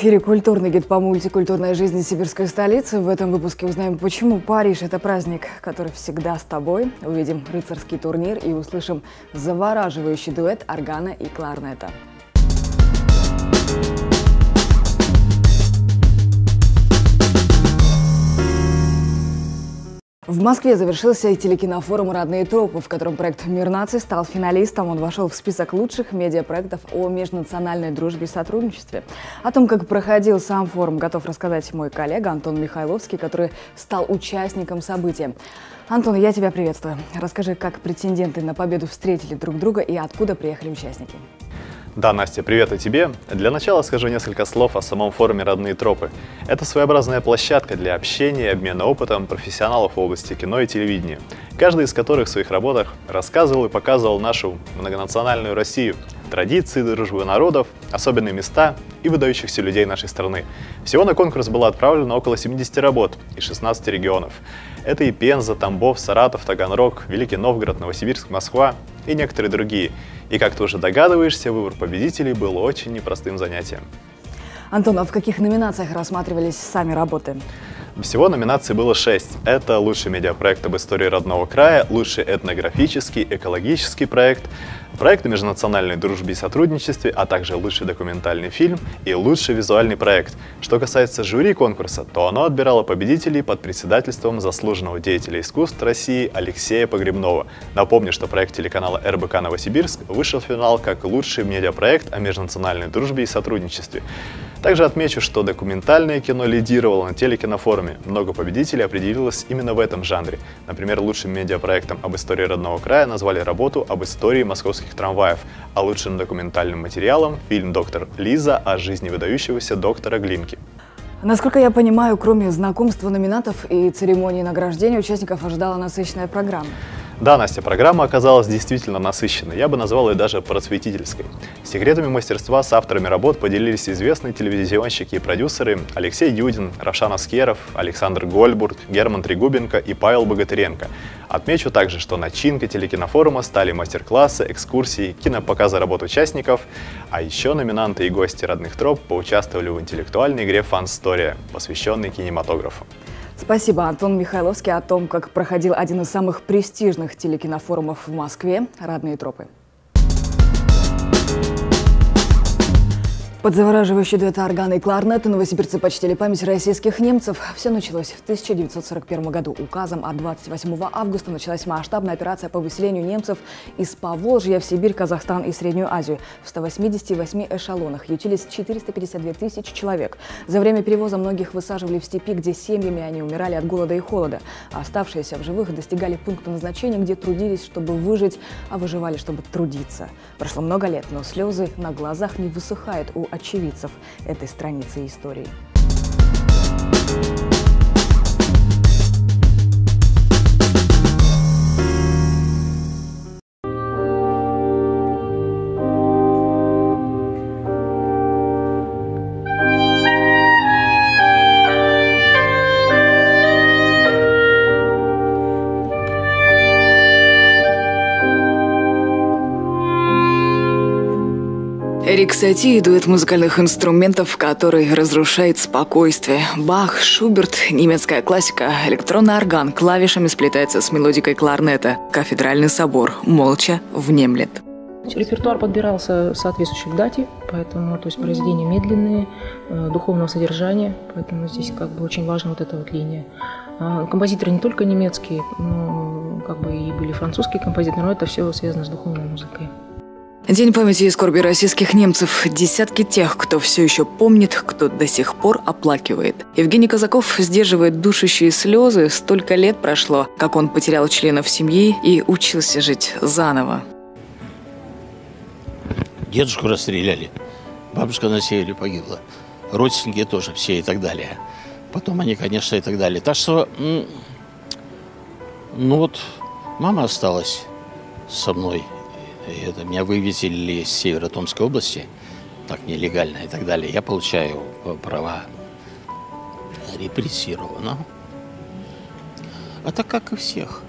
Эфире «Культурный гид по мультикультурной жизни сибирской столицы». В этом выпуске узнаем, почему Париж – это праздник, который всегда с тобой. Увидим рыцарский турнир и услышим завораживающий дуэт органа и кларнета. В Москве завершился и телекинофорум «Родные тропы», в котором проект «Мир наций» стал финалистом. Он вошел в список лучших медиапроектов о межнациональной дружбе и сотрудничестве. О том, как проходил сам форум, готов рассказать мой коллега Антон Михайловский, который стал участником события. Антон, я тебя приветствую. Расскажи, как претенденты на победу встретили друг друга и откуда приехали участники. Да, Настя, привет и тебе. Для начала скажу несколько слов о самом форуме «Родные тропы». Это своеобразная площадка для общения и обмена опытом профессионалов в области кино и телевидения, каждый из которых в своих работах рассказывал и показывал нашу многонациональную Россию, традиции, дружбы народов, особенные места и выдающихся людей нашей страны. Всего на конкурс было отправлено около 70 работ из 16 регионов. Это и Пенза, Тамбов, Саратов, Таганрог, Великий Новгород, Новосибирск, Москва и некоторые другие. И как ты уже догадываешься, выбор победителей был очень непростым занятием. Антон, а в каких номинациях рассматривались сами работы? Всего номинаций было шесть. Это лучший медиапроект об истории родного края, лучший этнографический, экологический проект, проект о межнациональной дружбе и сотрудничестве, а также лучший документальный фильм и лучший визуальный проект. Что касается жюри конкурса, то оно отбирало победителей под председательством заслуженного деятеля искусств России Алексея Погребнова. Напомню, что проект телеканала РБК Новосибирск вышел в финал как лучший медиапроект о межнациональной дружбе и сотрудничестве. Также отмечу, что документальное кино лидировало на телекинофоруме. Много победителей определилось именно в этом жанре. Например, лучшим медиапроектом об истории родного края назвали работу об истории московских трамваев, а лучшим документальным материалом – фильм «Доктор Лиза» о жизни выдающегося доктора Глинки. Насколько я понимаю, кроме знакомства номинатов и церемонии награждения, участников ожидала насыщенная программа. Да, Настя, программа оказалась действительно насыщенной, я бы назвал ее даже просветительской. Секретами мастерства с авторами работ поделились известные телевизионщики и продюсеры Алексей Юдин, Равшан Аскеров, Александр Гольбург, Герман Трегубенко и Павел Богатыренко. Отмечу также, что начинкой телекинофорума стали мастер-классы, экскурсии, кинопоказы работ участников, а еще номинанты и гости родных троп поучаствовали в интеллектуальной игре «Фан-стория», посвященной кинематографу. Спасибо, Антон Михайловский, о том, как проходил один из самых престижных телекинофорумов в Москве «Родные тропы». Под завораживающий дуэт органа и кларнета новосибирцы почтили память российских немцев. Все началось в 1941 году. Указом от 28 августа началась масштабная операция по выселению немцев из Поволжья в Сибирь, Казахстан и Среднюю Азию. В 188 эшелонах ютились 452 тысячи человек. За время перевоза многих высаживали в степи, где семьями они умирали от голода и холода. А оставшиеся в живых достигали пункта назначения, где трудились, чтобы выжить, а выживали, чтобы трудиться. Прошло много лет, но слезы на глазах не высыхают у очевидцев этой страницы истории. Эрик Сати – дует музыкальных инструментов, который разрушает спокойствие. Бах, Шуберт, немецкая классика, электронный орган клавишами сплетается с мелодикой кларнета. Кафедральный собор молча внемлет. Репертуар подбирался соответствующий к дате, поэтому то есть произведения медленные, э, духовного содержания, поэтому здесь как бы очень важна вот эта вот линия. А, композиторы не только немецкие, но как бы и были французские композиторы, но это все связано с духовной музыкой. День памяти и скорби российских немцев. Десятки тех, кто все еще помнит, кто до сих пор оплакивает. Евгений Казаков сдерживает душащие слезы. Столько лет прошло, как он потерял членов семьи и учился жить заново. Дедушку расстреляли, бабушка на севере погибла, родственники тоже все и так далее. Потом они, конечно, и так далее. Так что, ну вот, мама осталась со мной это меня вывезли из Северо-Томской области, так нелегально и так далее. Я получаю права репрессировано. А так как и всех.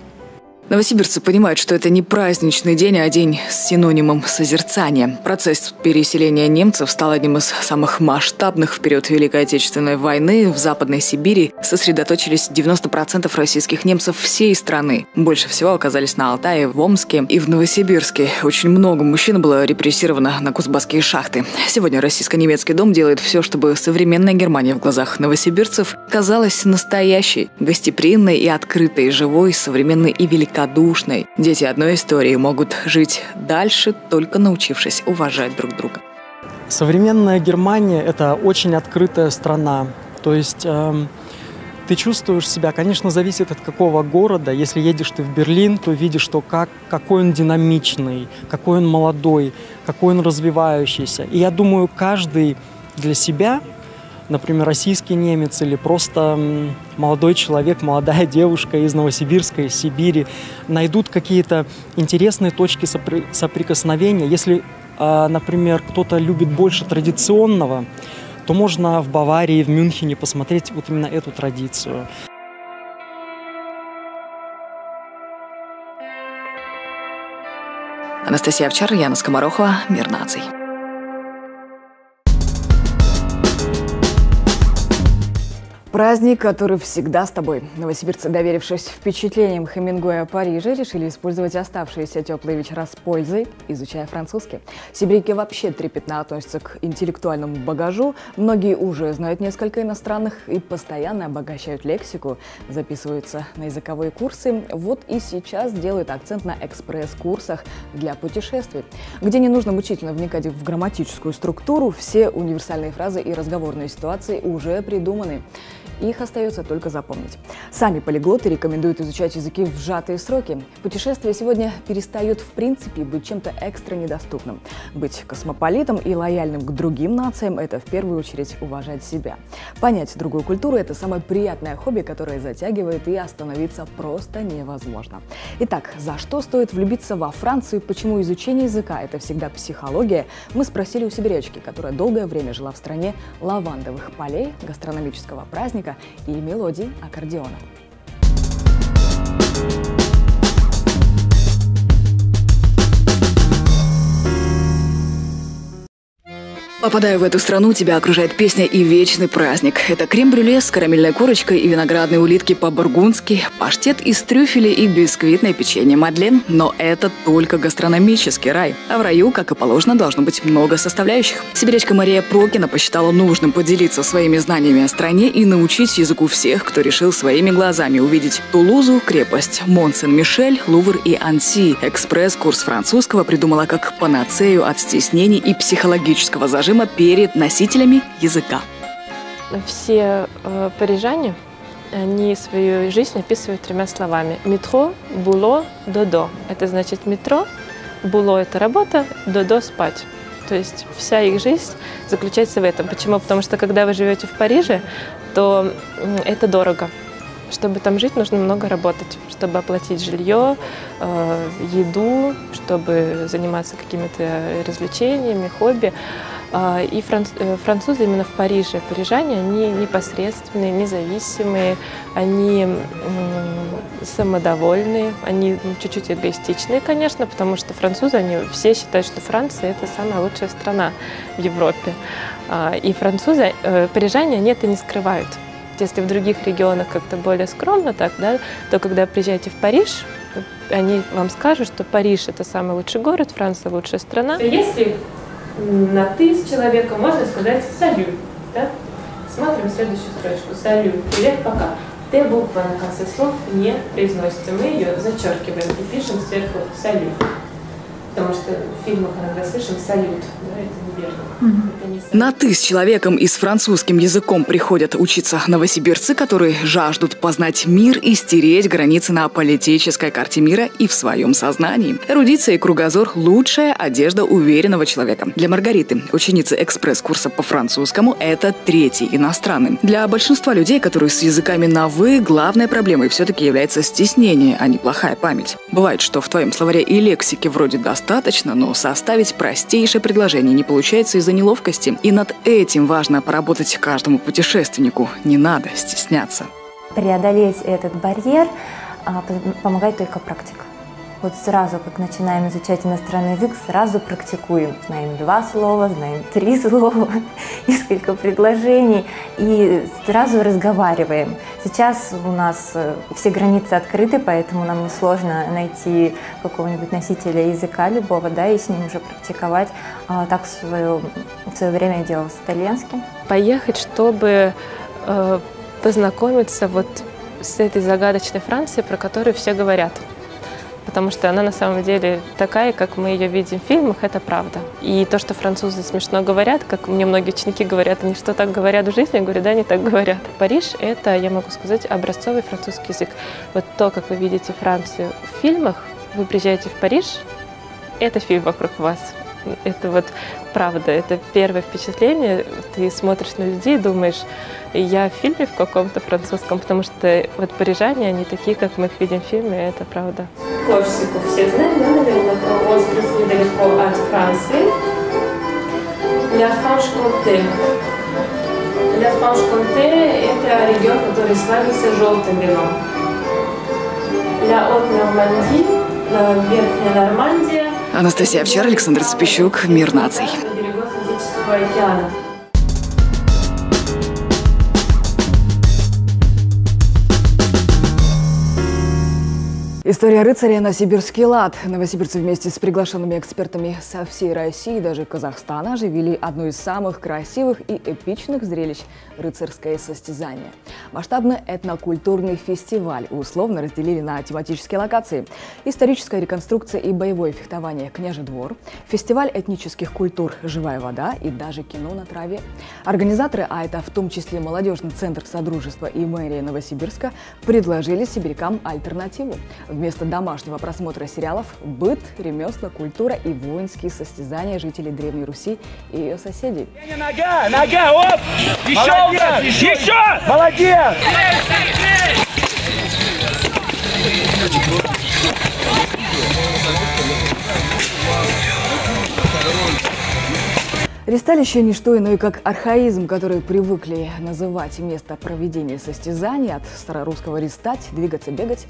Новосибирцы понимают, что это не праздничный день, а день с синонимом созерцания. Процесс переселения немцев стал одним из самых масштабных в период Великой Отечественной войны. В Западной Сибири сосредоточились 90% российских немцев всей страны. Больше всего оказались на Алтае, в Омске и в Новосибирске. Очень много мужчин было репрессировано на Кузбасские шахты. Сегодня российско-немецкий дом делает все, чтобы современная Германия в глазах новосибирцев казалась настоящей, гостеприимной и открытой, живой, современной и великолепной великодушной. Дети одной истории могут жить дальше, только научившись уважать друг друга. Современная Германия – это очень открытая страна. То есть э, ты чувствуешь себя, конечно, зависит от какого города. Если едешь ты в Берлин, то видишь, что как, какой он динамичный, какой он молодой, какой он развивающийся. И я думаю, каждый для себя например, российский немец или просто молодой человек, молодая девушка из Новосибирска, из Сибири, найдут какие-то интересные точки сопри- соприкосновения. Если, а, например, кто-то любит больше традиционного, то можно в Баварии, в Мюнхене посмотреть вот именно эту традицию. Анастасия Овчар, Яна Скоморохова, Мир наций. Праздник, который всегда с тобой. Новосибирцы, доверившись впечатлениям Хемингуэя Парижа, решили использовать оставшиеся теплые вечера с пользой, изучая французский. Сибиряки вообще трепетно относятся к интеллектуальному багажу. Многие уже знают несколько иностранных и постоянно обогащают лексику, записываются на языковые курсы. Вот и сейчас делают акцент на экспресс-курсах для путешествий, где не нужно мучительно вникать в грамматическую структуру, все универсальные фразы и разговорные ситуации уже придуманы. Их остается только запомнить. Сами полиглоты рекомендуют изучать языки в сжатые сроки. Путешествие сегодня перестает в принципе быть чем-то экстра недоступным. Быть космополитом и лояльным к другим нациям – это в первую очередь уважать себя. Понять другую культуру – это самое приятное хобби, которое затягивает и остановиться просто невозможно. Итак, за что стоит влюбиться во Францию, почему изучение языка – это всегда психология, мы спросили у сибирячки, которая долгое время жила в стране лавандовых полей, гастрономического праздника, и мелодии аккордеона. Попадая в эту страну, тебя окружает песня и вечный праздник. Это крем-брюле с карамельной корочкой и виноградные улитки по-бургундски, паштет из трюфеля и бисквитное печенье Мадлен. Но это только гастрономический рай. А в раю, как и положено, должно быть много составляющих. Сибирячка Мария Прокина посчитала нужным поделиться своими знаниями о стране и научить языку всех, кто решил своими глазами увидеть Тулузу, крепость Монсен-Мишель, Лувр и Анси. Экспресс-курс французского придумала как панацею от стеснений и психологического зажима режима перед носителями языка. Все э, парижане, они свою жизнь описывают тремя словами. Метро, було, додо. Это значит метро, було – это работа, додо – спать. То есть вся их жизнь заключается в этом. Почему? Потому что когда вы живете в Париже, то это дорого. Чтобы там жить, нужно много работать, чтобы оплатить жилье, э, еду, чтобы заниматься какими-то развлечениями, хобби. А, и э, французы именно в Париже, парижане, они непосредственные, независимые, они самодовольные, они чуть-чуть эгоистичные, конечно, потому что французы, они все считают, что Франция – это самая лучшая страна в Европе. А, и французы, э, парижане, они это не скрывают. Если в других регионах как-то более скромно так, да, то когда приезжаете в Париж, они вам скажут, что Париж – это самый лучший город, Франция – лучшая страна. Если на «ты» с человеком можно сказать «салют». Да? Смотрим следующую строчку. «Салют». «Привет, пока». «Т» буква на конце слов не произносится. Мы ее зачеркиваем и пишем сверху «салют». Потому что в фильмах иногда слышим «салют». Да, это На «ты» с человеком и с французским языком приходят учиться новосибирцы, которые жаждут познать мир и стереть границы на политической карте мира и в своем сознании. Эрудиция и кругозор – лучшая одежда уверенного человека. Для Маргариты, ученицы экспресс-курса по французскому, это третий иностранный. Для большинства людей, которые с языками на «вы», главной проблемой все-таки является стеснение, а не плохая память. Бывает, что в твоем словаре и лексики вроде достаточно, но составить простейшее предложение не получается из-за неловкости. И над этим важно поработать каждому путешественнику. Не надо стесняться. Преодолеть этот барьер а, помогает только практика. Вот сразу, как начинаем изучать иностранный язык, сразу практикуем. Знаем два слова, знаем три слова, несколько предложений и сразу разговариваем. Сейчас у нас э, все границы открыты, поэтому нам несложно найти какого-нибудь носителя языка любого, да, и с ним уже практиковать. А, так в свое, в свое время я делала с итальянским. Поехать, чтобы э, познакомиться вот с этой загадочной Францией, про которую все говорят потому что она на самом деле такая, как мы ее видим в фильмах, это правда. И то, что французы смешно говорят, как мне многие ученики говорят, они что так говорят в жизни, я говорю, да, они так говорят. Париж — это, я могу сказать, образцовый французский язык. Вот то, как вы видите Францию в фильмах, вы приезжаете в Париж, это фильм вокруг вас. Это вот правда, это первое впечатление. Ты смотришь на людей и думаешь, я в фильме в каком-то французском, потому что вот парижане, они такие, как мы их видим в фильме, это правда. Корсику все знают, да, наверное, остров недалеко от Франции. Ля Франш-Конте. Ля Франш-Конте – это регион, который славится желтым вином. Ля от Нормандии, Верхняя Нормандия. Анастасия Овчар, Александр Спищук, Мир наций. История рыцаря на сибирский лад. Новосибирцы вместе с приглашенными экспертами со всей России и даже Казахстана оживили одно из самых красивых и эпичных зрелищ – рыцарское состязание. Масштабный этнокультурный фестиваль условно разделили на тематические локации. Историческая реконструкция и боевое фехтование «Княжий двор», фестиваль этнических культур «Живая вода» и даже кино на траве. Организаторы, а это в том числе молодежный центр Содружества и мэрия Новосибирска, предложили сибирякам альтернативу. Вместо домашнего просмотра сериалов – быт, ремесла, культура и воинские состязания жителей Древней Руси и ее соседей. Нога, нога, оп! Еще Молодец, еще! еще! Молодец! Ристалище – не что иное, как архаизм, который привыкли называть место проведения состязаний от старорусского «ристать», «двигаться», «бегать».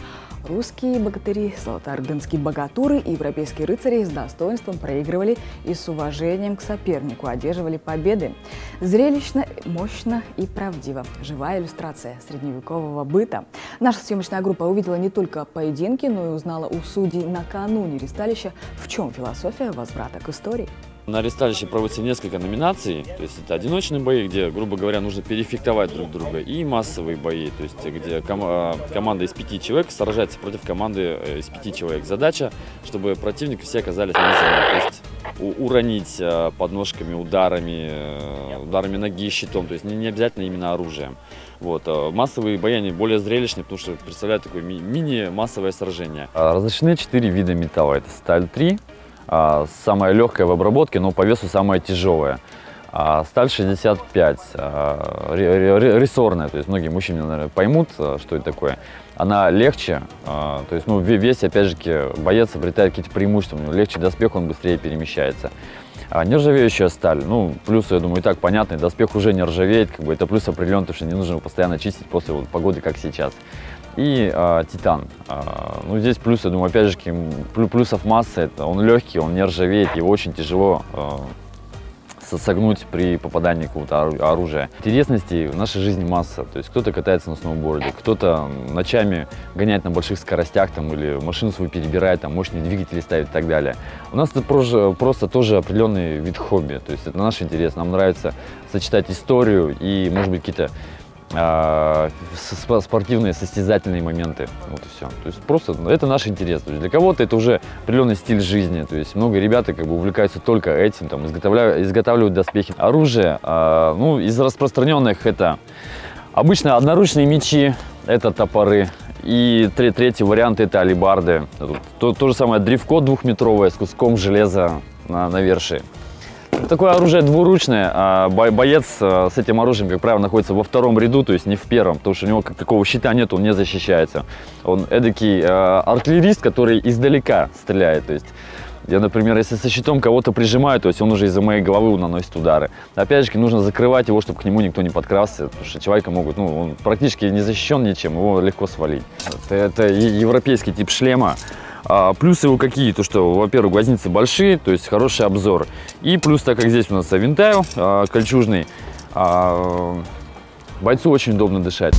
Русские богатыри, золотоордынские богатуры и европейские рыцари с достоинством проигрывали и с уважением к сопернику одерживали победы. Зрелищно, мощно и правдиво. Живая иллюстрация средневекового быта. Наша съемочная группа увидела не только поединки, но и узнала у судей накануне ристалища, в чем философия возврата к истории. На ресталище проводится несколько номинаций, то есть это одиночные бои, где, грубо говоря, нужно перефектовать друг друга, и массовые бои, то есть где ком а, команда из пяти человек сражается против команды э, из пяти человек. Задача, чтобы противники все оказались на земле, то есть уронить э, подножками, ударами, э, ударами ноги, щитом, то есть не, не обязательно именно оружием. Вот. Массовые бои, они более зрелищные, потому что представляют такое ми мини-массовое сражение. Разрешены четыре вида металла. Это сталь 3, а, самая легкая в обработке, но по весу самая тяжелая. А сталь 65, а, рессорная, то есть многие мужчины, наверное, поймут, а, что это такое. Она легче, то есть ну, весь, опять же, боец обретает какие-то преимущества, у него легче доспех, он быстрее перемещается. А нержавеющая сталь, ну, плюс, я думаю, и так понятный, доспех уже не ржавеет, как бы это плюс определенный, потому что не нужно его постоянно чистить после вот, погоды, как сейчас и э, титан. Э, ну, здесь плюс, я думаю, опять же, плюсов масса, это он легкий, он не ржавеет, его очень тяжело э, согнуть при попадании какого-то оружия. Интересностей в нашей жизни масса. То есть кто-то катается на сноуборде, кто-то ночами гоняет на больших скоростях там, или машину свою перебирает, там, мощные двигатели ставит и так далее. У нас это просто, просто тоже определенный вид хобби. То есть это наш интерес. Нам нравится сочетать историю и, может быть, какие-то спортивные состязательные моменты. Вот и все. То есть просто ну, это наш интерес. То есть для кого-то это уже определенный стиль жизни. То есть много ребята как бы увлекаются только этим, там, изготавливают, изготавливают доспехи. Оружие, а, ну, из распространенных это обычно одноручные мечи, это топоры. И третий вариант это алибарды. То, то же самое древко двухметровое с куском железа на навершие. Такое оружие двуручное, а боец э, с этим оружием, как правило, находится во втором ряду, то есть не в первом, потому что у него такого щита нет, он не защищается. Он эдакий э, артиллерист, который издалека стреляет, то есть я, например, если со щитом кого-то прижимаю, то есть он уже из-за моей головы наносит удары. Опять же, нужно закрывать его, чтобы к нему никто не подкрался, потому что человека могут, ну, он практически не защищен ничем, его легко свалить. Это, это европейский тип шлема. А, плюсы его какие? То, что, во-первых, глазницы большие, то есть хороший обзор. И плюс, так как здесь у нас винтайл а, кольчужный, а, бойцу очень удобно дышать.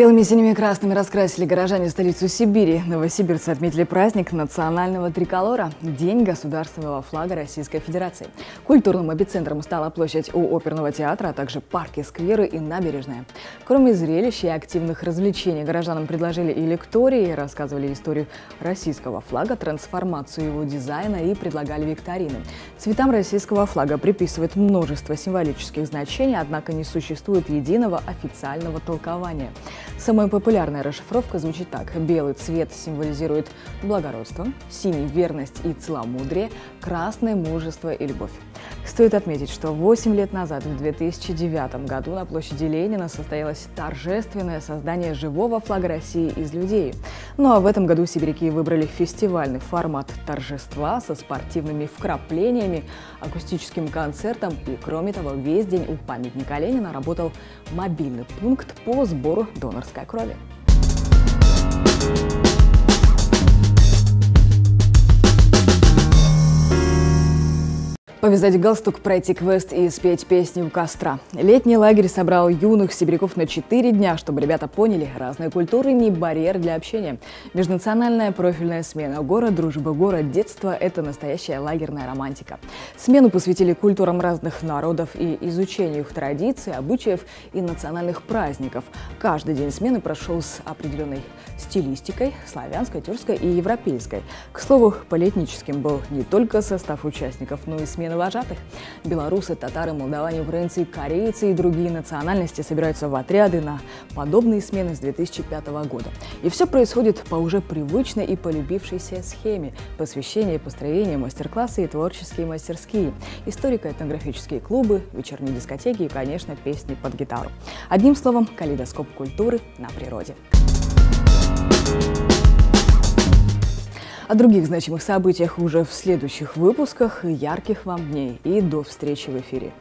Белыми, синими и красными раскрасили горожане столицу Сибири. Новосибирцы отметили праздник национального триколора – День государственного флага Российской Федерации. Культурным эпицентром стала площадь у оперного театра, а также парки, скверы и набережная. Кроме зрелищ и активных развлечений, горожанам предложили и лектории, рассказывали историю российского флага, трансформацию его дизайна и предлагали викторины. Цветам российского флага приписывают множество символических значений, однако не существует единого официального толкования. Самая популярная расшифровка звучит так. Белый цвет символизирует благородство, синий – верность и целомудрие, красное – мужество и любовь. Стоит отметить, что 8 лет назад, в 2009 году, на площади Ленина состоялось торжественное создание живого флага России из людей. Ну а в этом году сибиряки выбрали фестивальный формат торжества со спортивными вкраплениями, акустическим концертом и, кроме того, весь день у памятника Ленина работал мобильный пункт по сбору донорской крови. Повязать галстук, пройти квест и спеть песни у костра. Летний лагерь собрал юных сибиряков на 4 дня, чтобы ребята поняли, разные культуры не барьер для общения. Межнациональная профильная смена. Город, дружба, город, детство – это настоящая лагерная романтика. Смену посвятили культурам разных народов и изучению их традиций, обычаев и национальных праздников. Каждый день смены прошел с определенной стилистикой – славянской, тюркской и европейской. К слову, полетническим был не только состав участников, но и смена смены вожатых. Белорусы, татары, молдаване, украинцы, корейцы и другие национальности собираются в отряды на подобные смены с 2005 года. И все происходит по уже привычной и полюбившейся схеме. Посвящение, построение, мастер-классы и творческие мастерские. Историко-этнографические клубы, вечерние дискотеки и, конечно, песни под гитару. Одним словом, калейдоскоп культуры на природе. О других значимых событиях уже в следующих выпусках. Ярких вам дней и до встречи в эфире.